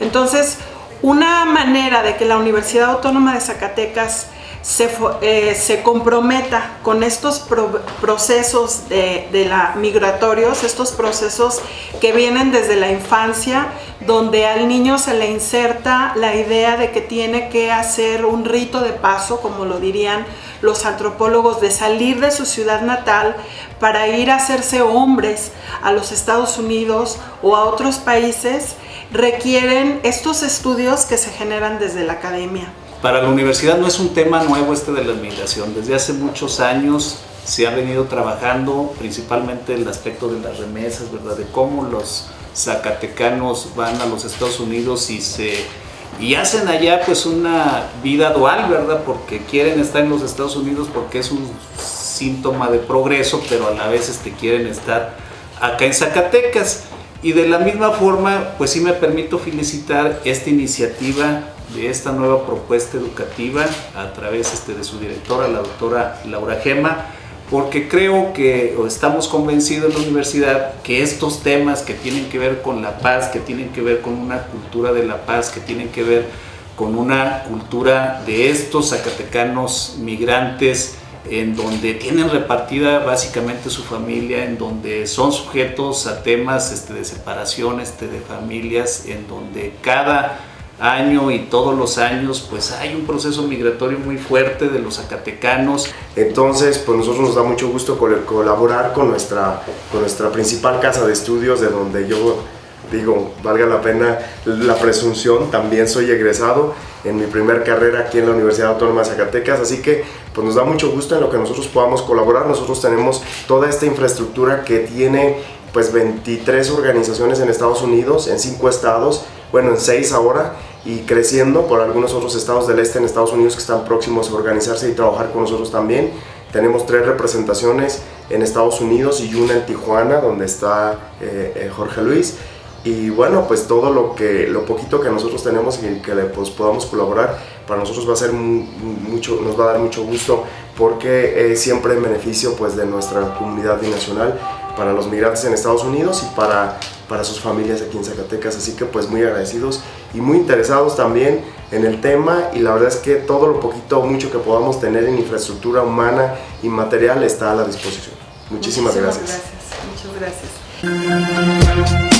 Entonces, una manera de que la Universidad Autónoma de Zacatecas se, eh, se comprometa con estos procesos de, migratorios, estos procesos que vienen desde la infancia, donde al niño se le inserta la idea de que tiene que hacer un rito de paso, como lo dirían los antropólogos, de salir de su ciudad natal para ir a hacerse hombres a los Estados Unidos o a otros países, requieren estos estudios que se generan desde la academia. Para la universidad no es un tema nuevo este de la migración. Desde hace muchos años se ha venido trabajando principalmente el aspecto de las remesas, ¿verdad? De cómo los zacatecanos van a los Estados Unidos y se y hacen allá pues una vida dual, ¿verdad? Porque quieren estar en los Estados Unidos porque es un síntoma de progreso, pero a la vez este, quieren estar acá en Zacatecas. Y de la misma forma, pues sí me permito felicitar esta iniciativa de esta nueva propuesta educativa a través este, de su directora, la doctora Laura Gema, porque creo que estamos convencidos en la universidad que estos temas que tienen que ver con la paz, que tienen que ver con una cultura de la paz, que tienen que ver con una cultura de estos zacatecanos migrantes, en donde tienen repartida básicamente su familia, en donde son sujetos a temas este, de separación este, de familias, en donde cada año y todos los años pues hay un proceso migratorio muy fuerte de los zacatecanos. Entonces pues nosotros nos da mucho gusto colaborar con nuestra, con nuestra principal casa de estudios de donde yo digo, valga la pena la presunción, también soy egresado en mi primer carrera aquí en la Universidad Autónoma de Zacatecas, así que pues nos da mucho gusto en lo que nosotros podamos colaborar. Nosotros tenemos toda esta infraestructura que tiene pues 23 organizaciones en Estados Unidos, en 5 estados, bueno, en 6 ahora, y creciendo por algunos otros estados del este en Estados Unidos que están próximos a organizarse y trabajar con nosotros también. Tenemos tres representaciones en Estados Unidos y una en Tijuana, donde está eh, eh, Jorge Luis y bueno, pues todo lo que lo poquito que nosotros tenemos y que le pues, podamos colaborar, para nosotros va a ser mucho, nos va a dar mucho gusto porque es siempre en beneficio pues de nuestra comunidad binacional para los migrantes en Estados Unidos y para, para sus familias aquí en Zacatecas, así que pues muy agradecidos y muy interesados también en el tema y la verdad es que todo lo poquito o mucho que podamos tener en infraestructura humana y material está a la disposición. Muchísimas, gracias. gracias. Muchas gracias.